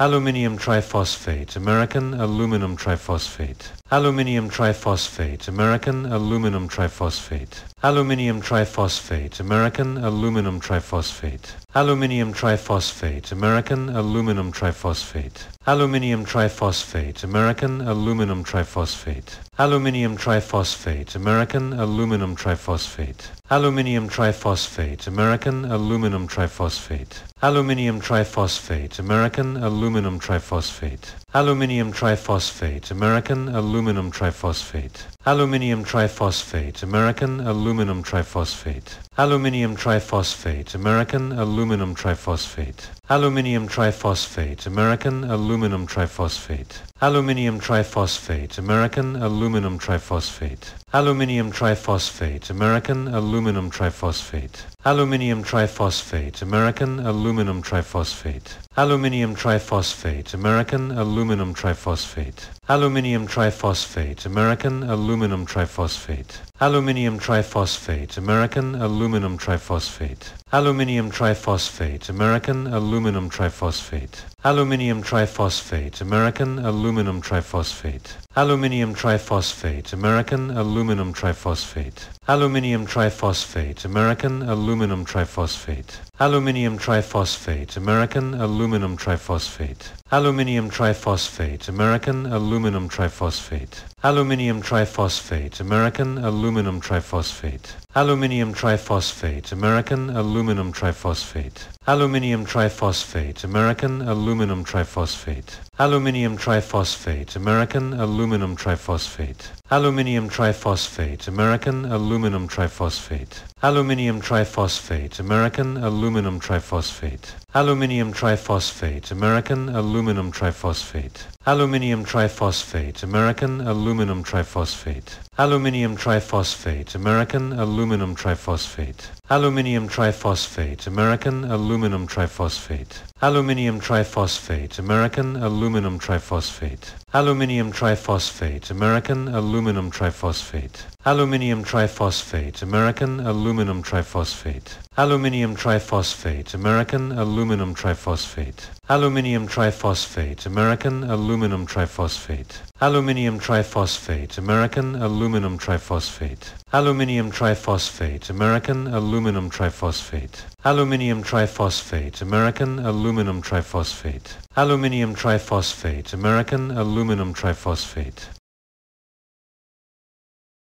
aluminium triphosphate, American aluminum triphosphate, aluminium triphosphate, American aluminum triphosphate, aluminium triphosphate, American aluminum triphosphate, aluminium triphosphate, American aluminum triphosphate, aluminium triphosphate, American aluminum triphosphate, aluminium triphosphate, American aluminum triphosphate, aluminium triphosphate, American aluminum triphosphate, aluminium triphosphate, American aluminum triphosphate, aluminium triphosphate, American aluminum triphosphate, aluminium triphosphate, American aluminum triphosphate, aluminium triphosphate, American aluminum triphosphate, aluminium triphosphate, American aluminum triphosphate, aluminium triphosphate, American aluminum triphosphate, aluminium triphosphate, American aluminum triphosphate, aluminium triphosphate, American aluminum triphosphate, aluminium triphosphate, American aluminum triphosphate, aluminium triphosphate, American aluminum triphosphate, aluminium triphosphate, American aluminum triphosphate, aluminium triphosphate, American aluminum triphosphate, aluminium triphosphate, American aluminum triphosphate, aluminium triphosphate, American aluminum triphosphate, aluminium triphosphate, American aluminum triphosphate, aluminium triphosphate, American aluminum triphosphate, aluminium triphosphate, American aluminum triphosphate, aluminium triphosphate, American aluminum triphosphate, aluminium triphosphate, American aluminum triphosphate, aluminium triphosphate, American aluminum triphosphate, aluminium triphosphate, American aluminum triphosphate, aluminium triphosphate, American aluminum triphosphate, aluminium triphosphate, American aluminum triphosphate, aluminium triphosphate, American aluminum triphosphate, aluminium triphosphate, American aluminum triphosphate, aluminium triphosphate, American aluminum triphosphate, aluminium triphosphate, American aluminum triphosphate, aluminium triphosphate, American aluminum triphosphate, aluminium triphosphate, American aluminum triphosphate, aluminium triphosphate, American aluminum triphosphate, aluminium triphosphate, American aluminum triphosphate, aluminium triphosphate, American aluminum triphosphate, aluminium triphosphate, American aluminum triphosphate, aluminium triphosphate, American aluminum triphosphate, aluminium triphosphate, American aluminum triphosphate, aluminium triphosphate, American aluminum triphosphate,